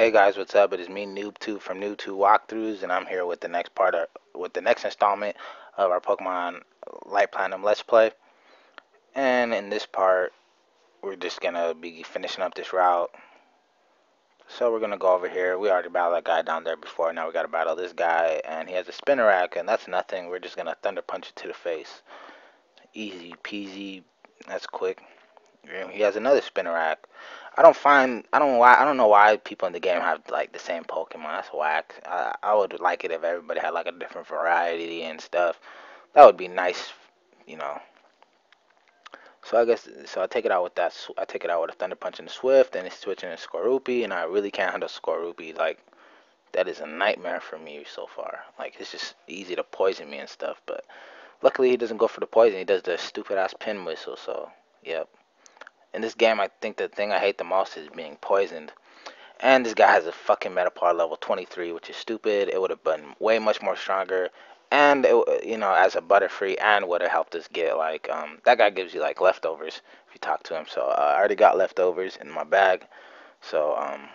Hey guys, what's up? It is me, NoobToob from NoobToob Walkthroughs, and I'm here with the next part of, with the next installment of our Pokemon Light Platinum Let's Play. And in this part, we're just gonna be finishing up this route. So we're gonna go over here. We already battled that guy down there before. Now we gotta battle this guy, and he has a Spinarak, and that's nothing. We're just gonna Thunder Punch it to the face. Easy peasy. That's quick. He has another Spinarak. I don't find I don't why I don't know why people in the game have like the same Pokemon. That's whack. I, I would like it if everybody had like a different variety and stuff. That would be nice, you know. So I guess so. I take it out with that. I take it out with a Thunder Punch and a Swift, and it's switching to Skorupi, and I really can't handle Skorupi. Like that is a nightmare for me so far. Like it's just easy to poison me and stuff. But luckily he doesn't go for the poison. He does the stupid ass pin missile. So yep in this game, I think the thing I hate the most is being poisoned. And this guy has a fucking Metapod level 23, which is stupid. It would have been way much more stronger. And, it, you know, as a Butterfree, and would have helped us get, like, um, that guy gives you, like, leftovers if you talk to him. So, uh, I already got leftovers in my bag. So, um,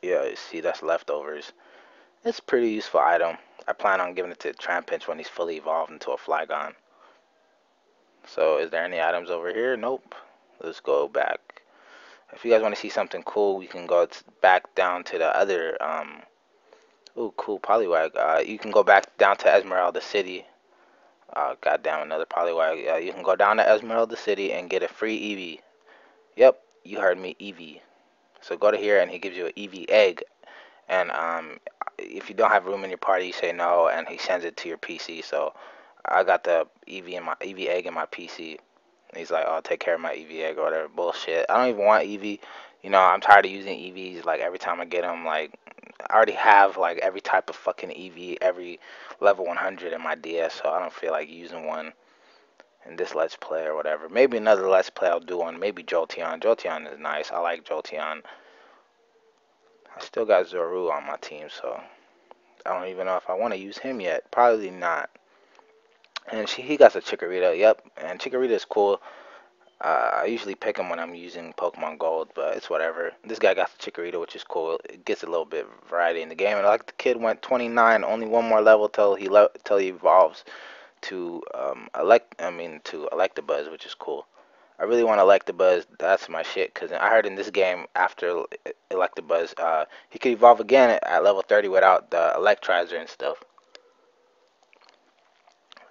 yeah, you see, that's leftovers. It's a pretty useful item. I plan on giving it to Trapinch when he's fully evolved into a Flygon. So is there any items over here? Nope. Let's go back. If you guys want to see something cool, we can go back down to the other, um, ooh, cool, Poliwag. Uh, you can go back down to Esmeralda City. Uh, goddamn, another Poliwag. Uh, you can go down to Esmeralda City and get a free Eevee. Yep, you heard me, Eevee. So go to here and he gives you an Eevee egg. And um, if you don't have room in your party, you say no, and he sends it to your PC. So I got the Eevee in my Eevee egg in my PC. he's like, "Oh, I'll take care of my Eevee egg or whatever." Bullshit. I don't even want Eevee. You know, I'm tired of using Eevees. Like every time I get them, like I already have like every type of fucking Eevee, every level 100 in my DS, so I don't feel like using one in this Let's Play or whatever. Maybe another Let's Play I'll do one. Maybe Jolteon. Jolteon is nice. I like Jolteon. I still got Zoru on my team, so I don't even know if I want to use him yet. Probably not. And she, he got a Chikorita, yep. And Chikorita is cool. Uh, I usually pick him when I'm using Pokemon Gold, but it's whatever. This guy got the Chikorita, which is cool. It gets a little bit variety in the game. And like the kid went 29, only one more level till he le till he evolves to um, elect. I mean to Electabuzz, which is cool. I really want Electabuzz. That's my shit. Cause I heard in this game after Electabuzz, uh, he could evolve again at level 30 without the Electirizer and stuff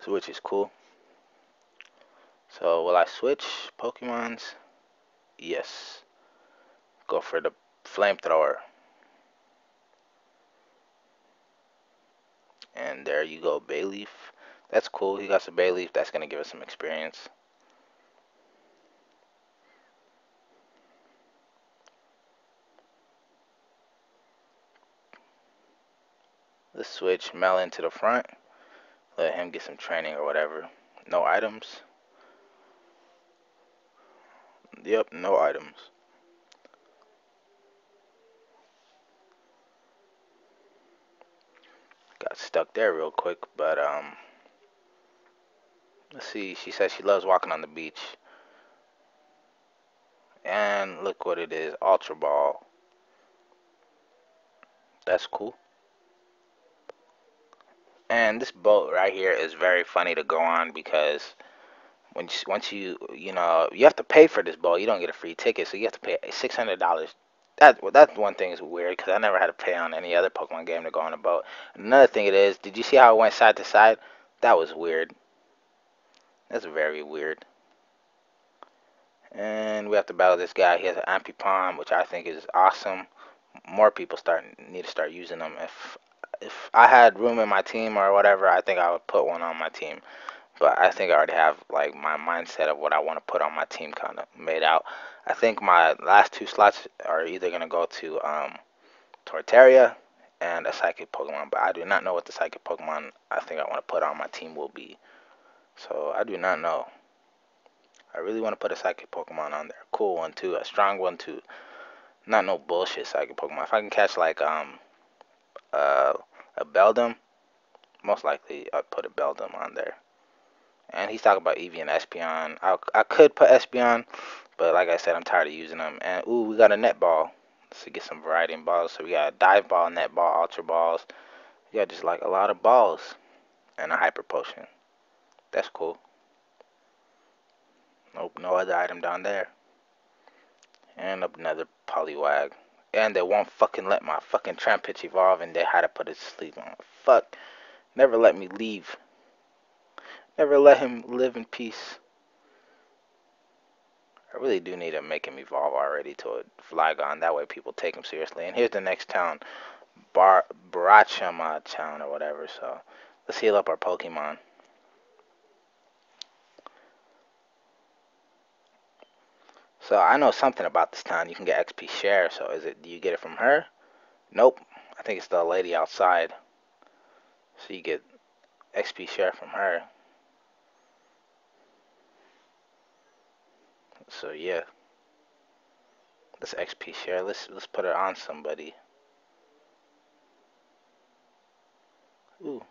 so which is cool. So will I switch Pokemons? Yes. Go for the flamethrower. And there you go, Bayleef. That's cool. He got some Bayleef. That's going to give us some experience. Let's switch Melon to the front. Let him get some training or whatever. No items. Yep, no items. Got stuck there real quick, but um let's see, she says she loves walking on the beach. And look what it is, Ultra Ball. That's cool. And this boat right here is very funny to go on because once once you you know you have to pay for this boat, you don't get a free ticket, so you have to pay six hundred dollars. That that's one thing is weird because I never had to pay on any other Pokemon game to go on a boat. Another thing it is, did you see how it went side to side? That was weird. That's very weird. And we have to battle this guy. He has an Ambipom, which I think is awesome. More people start need to start using them. If if I had room in my team or whatever, I think I would put one on my team. But I think I already have like my mindset of what I want to put on my team kind of made out. I think my last two slots are either gonna go to um, Torterra and a Psychic Pokemon, but I do not know what the Psychic Pokemon I think I want to put on my team will be. So I do not know. I really want to put a Psychic Pokemon on there. Cool one too, a strong one too. Not no bullshit Psychic Pokemon. If I can catch like um uh, a Beldum, most likely I'd put a Beldum on there. And he's talking about Eevee and Espeon. I, I could put Espeon, but like I said, I'm tired of using them. And ooh, we got a netball. to get some variety in balls. So we got a dive ball, net ball, ultra balls. We got just like a lot of balls and a hyper potion. That's cool. Nope, no other item down there. And another Poliwag. And they won't fucking let my fucking Trapinch evolve and they had to put it to sleep on. Fuck. Never let me leave. Never let him live in peace. I really do need to make him evolve already to a Flygon. That way people take him seriously. And here's the next town. Bar Barachama town or whatever. So let's heal up our Pokemon. So I know something about this town. You can get XP share. So is it? Do you get it from her? Nope. I think it's the lady outside. So you get XP share from her. So yeah. Let's XP share. Let's let's put it on somebody. Ooh.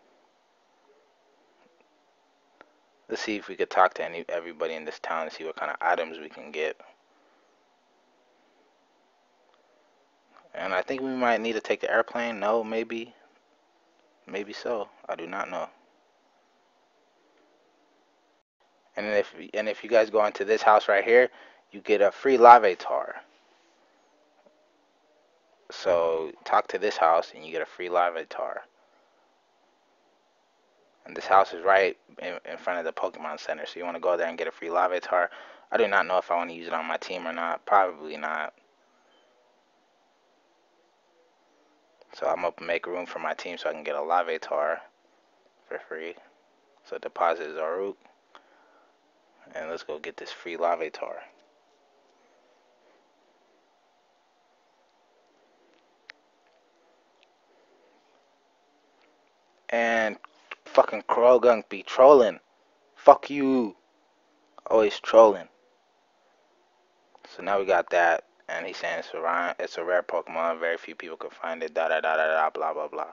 Let's see if we could talk to any everybody in this town and see what kind of items we can get. And I think we might need to take the airplane. No, maybe. Maybe so. I do not know. And if and if you guys go into this house right here, you get a free Larvitar. So talk to this house and you get a free Larvitar. And this house is right in, in front of the Pokemon Center, so you want to go there and get a free Larvitar. I do not know if I want to use it on my team or not. Probably not. So I'm going to make room for my team so I can get a Larvitar for free. So deposit Zaruk. And let's go get this free Larvitar. And fucking Croagunk be trolling. Fuck you. Always trolling. So now we got that. And he's saying it's a, it's a rare Pokemon. Very few people can find it. Da da da da da. Blah blah blah.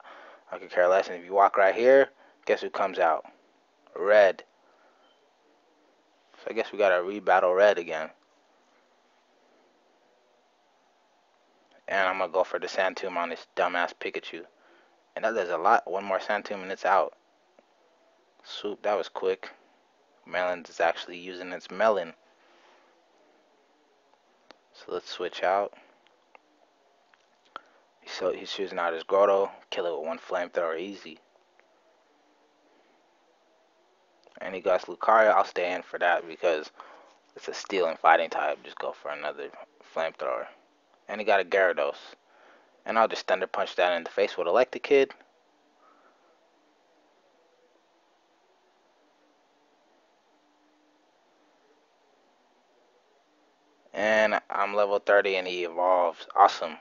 I could care less. And if you walk right here, guess who comes out? Red. So I guess we gotta rebattle red again. And I'm gonna go for the Sand Tomb on this dumbass Pikachu. And that does a lot. One more Sand Tomb and it's out. Swoop, that was quick. Melon is actually using its melon. So let's switch out. So he's choosing out his Grotle. Kill it with one flamethrower easy. and he got Lucario, I'll stay in for that because it's a steel and fighting type. Just go for another flamethrower. And he got a Gyarados. And I'll just Thunder Punch that in the face with Kid. And I'm level 30 and he evolves. Awesome.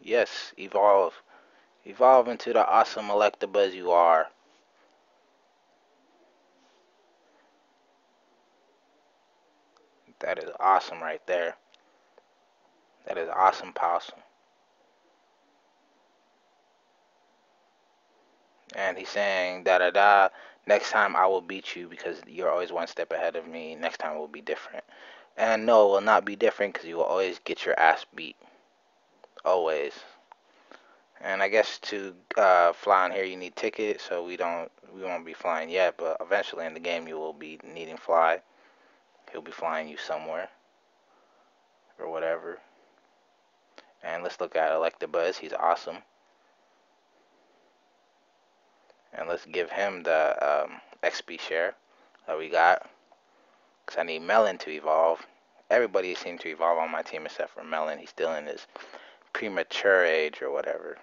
Yes, evolve. Evolve into the awesome Electabuzz you are. That is awesome right there. That is awesome possum. And he's saying da da da. Next time I will beat you because you're always one step ahead of me. Next time will be different. And no, it will not be different because you will always get your ass beat. Always. And I guess to uh, fly on here you need ticket, so we don't we won't be flying yet, but eventually in the game you will be needing fly. He'll be flying you somewhere or whatever. And let's look at Electabuzz. He's awesome. And let's give him the um, XP share that we got. Because I need Melon to evolve. Everybody seems to evolve on my team except for Melon. He's still in his premature age or whatever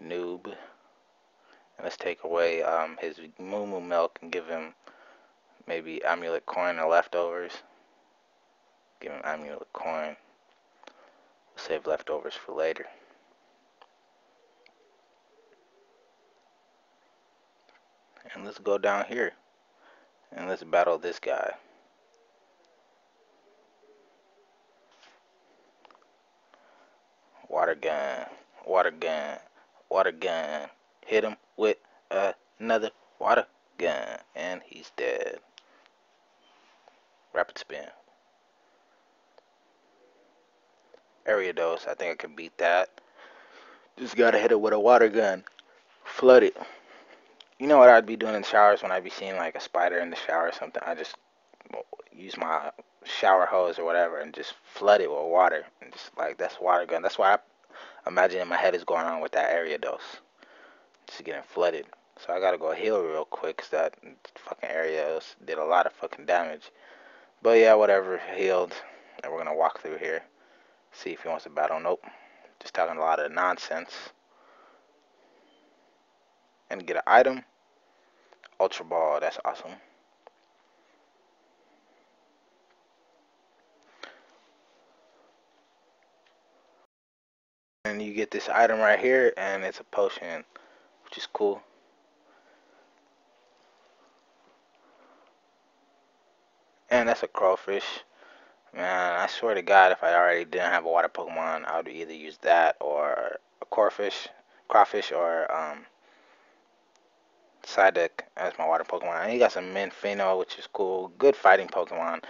noob. And let's take away um, his moo moo milk and give him maybe amulet coin or leftovers. Give him amulet coin. Save leftovers for later. And let's go down here. And let's battle this guy. Water gun. Water gun water gun. Hit him with another water gun. And he's dead. Rapid spin. Ariados. I think I can beat that. Just gotta hit it with a water gun. Flood it. You know what I'd be doing in showers when I'd be seeing like a spider in the shower or something? I just use my shower hose or whatever and just flood it with water and just like that's water gun. That's why I imagine in my head is going on with that Ariados. Just getting flooded. So I gotta go heal real quick because that fucking area did a lot of fucking damage. But yeah, whatever, healed. And we're gonna walk through here. See if he wants to battle. Nope. Just talking a lot of nonsense. And get an item. Ultra Ball, that's awesome. And you get this item right here, and it's a potion, which is cool. And that's a Corphish. Man, I swear to God, if I already didn't have a water Pokemon, I would either use that or a Corphish, Corphish, or um, Psyduck as my water Pokemon. And you got some Minfino, which is cool. Good fighting Pokemon.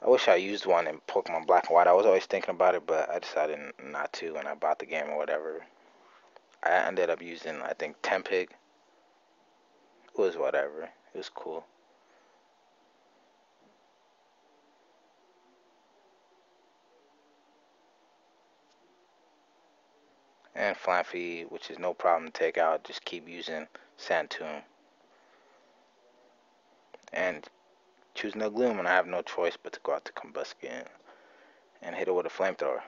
I wish I used one in Pokemon Black and White. I was always thinking about it, but I decided not to when I bought the game or whatever. I ended up using, I think, Tepig. It was whatever. It was cool. and Flaaffy, which is no problem to take out. Just keep using Sand Tomb. And choose no gloom, and I have no choice but to go out to Combusken and hit it with a flamethrower.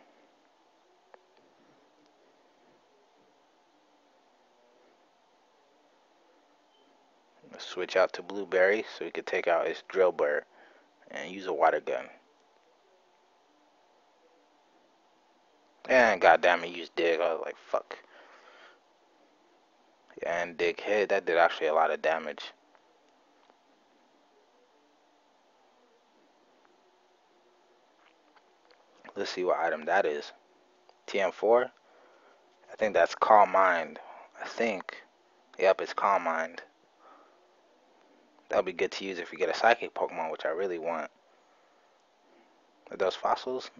Switch out to Blueberry so we could take out his Drillbur and use a water gun. And goddamn, he used dig. I was like, fuck. And dig hit. That did actually a lot of damage. Let's see what item that is. TM4. I think that's Calm Mind. I think. Yep, it's Calm Mind. That'll be good to use if you get a Psychic Pokemon, which I really want. Are those fossils?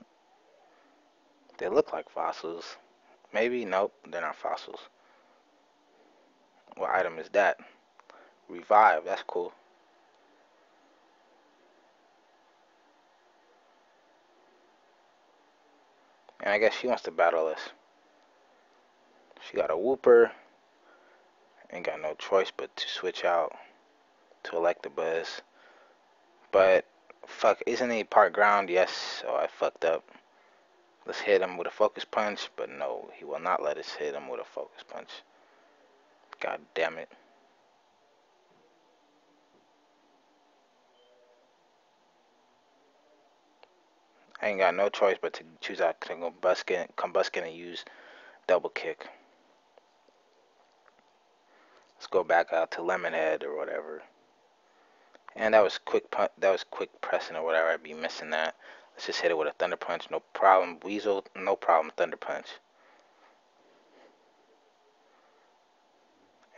They look like fossils. Maybe, nope, they're not fossils. What item is that? Revive, that's cool. And I guess she wants to battle us. She got a Wooper. Ain't got no choice but to switch out to Electabuzz. But, fuck, isn't he part ground? Yes, so I fucked up. Let's hit him with a focus punch, but no, he will not let us hit him with a focus punch. God damn it. I ain't got no choice but to choose out Combusken, Combusken and use double kick. Let's go back out to Lemonhead or whatever. And that was quick that was quick pressing or whatever. I'd be missing that. Let's just hit it with a Thunder Punch. No problem. Weasel, no problem. Thunder Punch.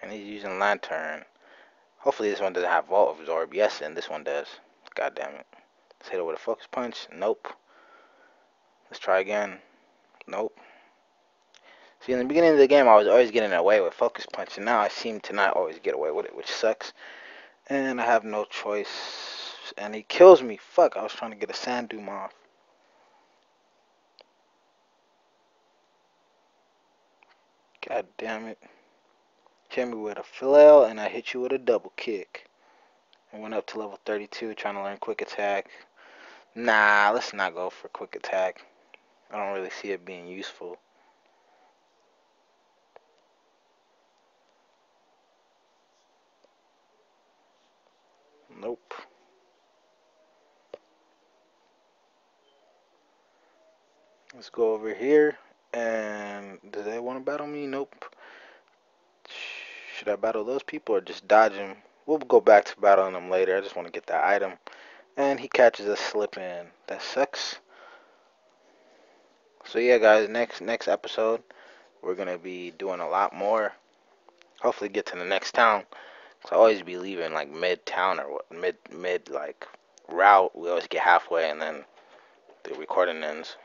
And he's using Lanturn. Hopefully this one doesn't have Volt Absorb. Yes, and this one does. God damn it. Let's hit it with a Focus Punch. Nope. Let's try again. Nope. See, in the beginning of the game, I was always getting away with Focus Punch, and now I seem to not always get away with it, which sucks. And I have no choice and he kills me. Fuck, I was trying to get a Sand Tomb off. God damn it. Me with a flail and I hit you with a double kick. I went up to level 32 trying to learn quick attack. Nah, let's not go for quick attack. I don't really see it being useful. Nope. Let's go over here. And do they want to battle me? Nope. Should I battle those people or just dodge them? We'll go back to battling them later. I just want to get that item. And he catches us slipping. That sucks. So yeah, guys, next next episode, we're gonna be doing a lot more. Hopefully, get to the next town. Cause I always be leaving like mid town or mid mid like route, we always get halfway and then the recording ends.